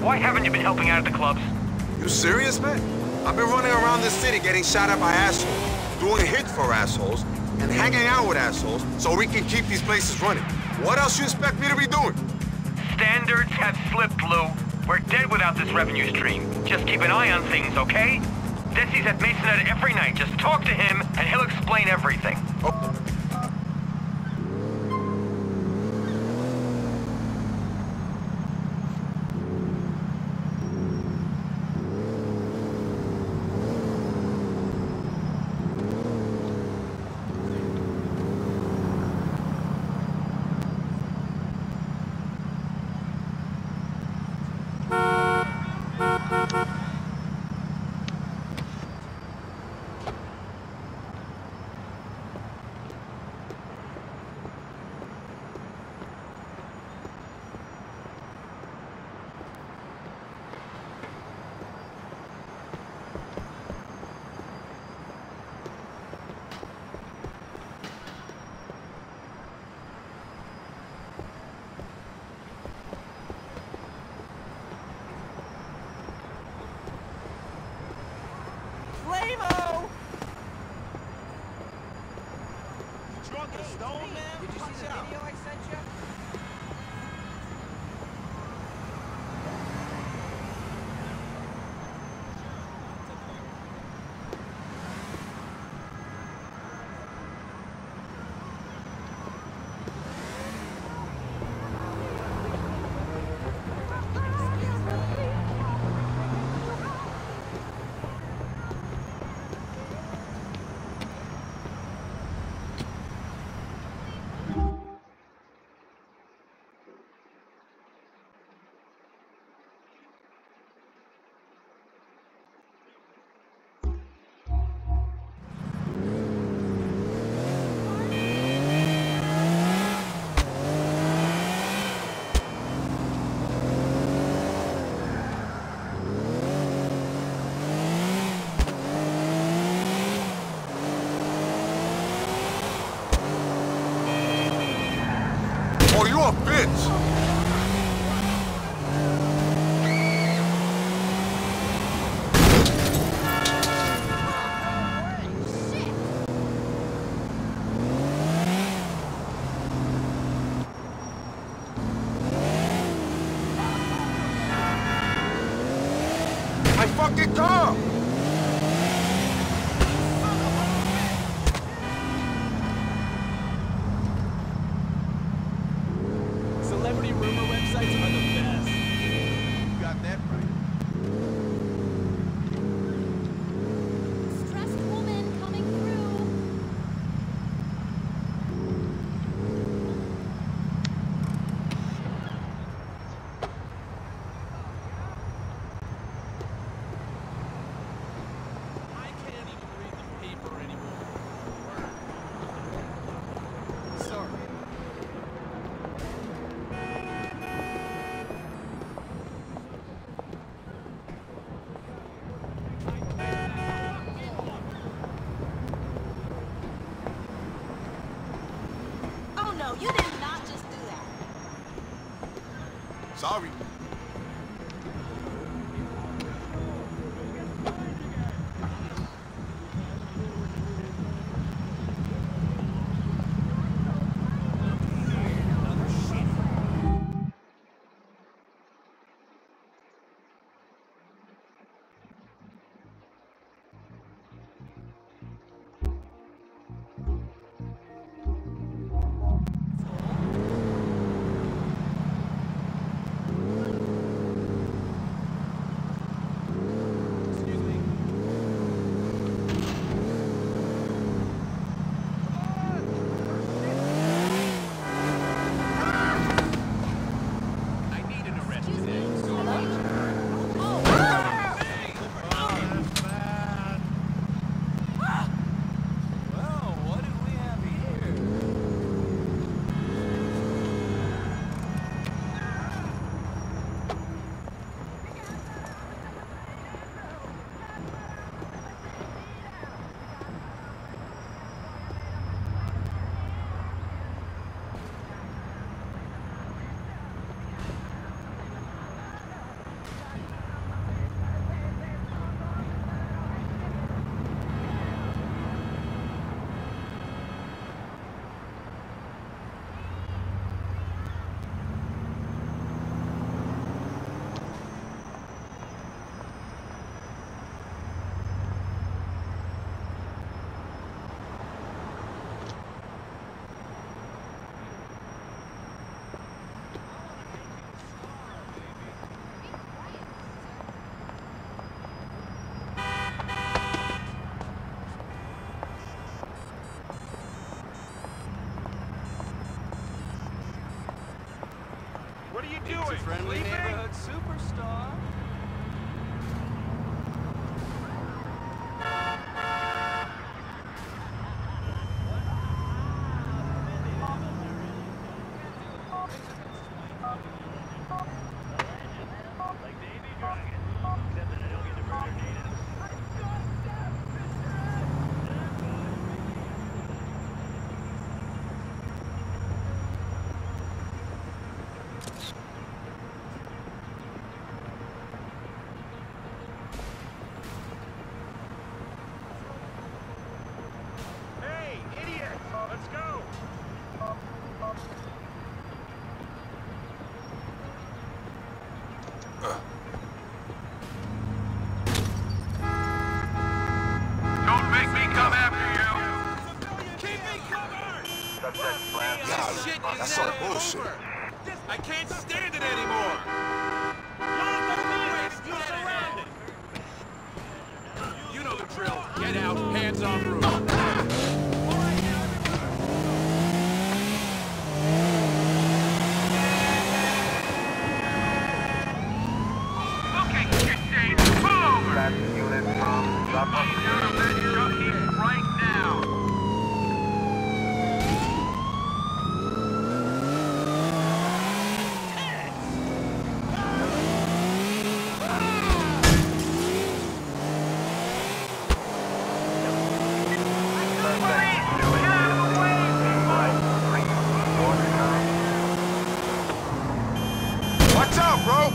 Why haven't you been helping out at the clubs? You serious, man? I've been running around this city getting shot at by assholes, doing hits for assholes, and hanging out with assholes so we can keep these places running. What else you expect me to be doing? Standards have slipped, Lou. We're dead without this revenue stream. Just keep an eye on things, okay? Desi's at Maisonette every night. Just talk to him, and he'll explain everything. Oh. Flamo! You drunk and stoned, man? Did you see the video I sent you? My fucking car! Celebrity rumor websites are the best. You got that right. Stressed woman coming through. I can't even read the paper anymore. Sorry. Oh no, you did not just do that. Sorry. you doing? It's a friendly Sleeping? neighborhood superstar. Shit is that's now some bullshit. over. I can't stand it anymore. You're surrounded. You know the drill. Get out, hands on roof. Okay, get Dave, pull over! I need you to let your heat right now! Watch out, bro!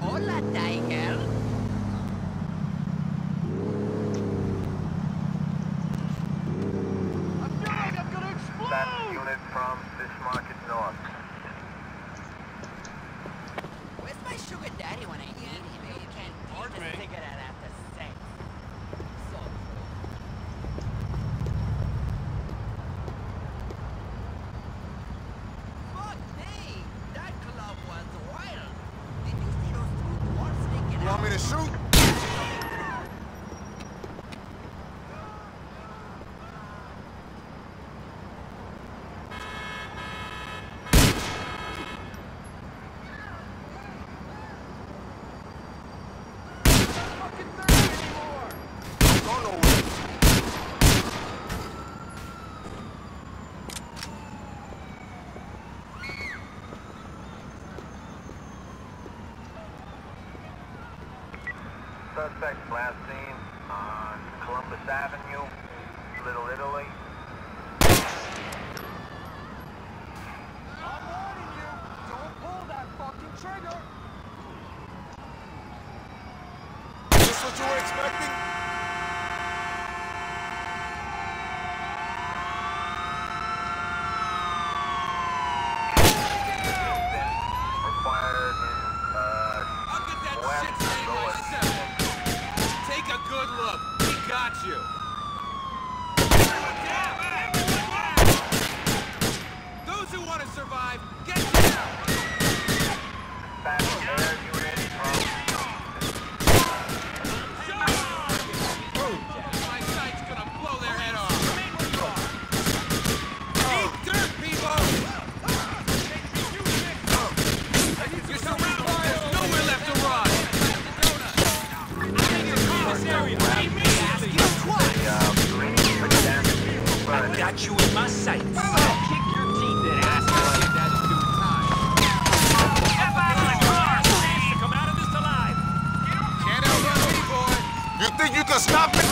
Hola, Tiger. That unit from Fish Market North. Where's my sugar daddy when I need him? You can't Pardon eat a me? cigarette after sex. So Fuck me! That club was wild. Did you see those two dwarfs sneaking You out? want me to shoot? Suspect last seen on Columbus Avenue, Little Italy. I'm warning you. Don't pull that fucking trigger. Is this what you were expecting? Required in, uh, I'll get that West shit good look. We got you. Got you in my sights. I'll Kick your teeth in, asshole. That is doing time. Come out of this alive. Can't boy. You think you can stop me?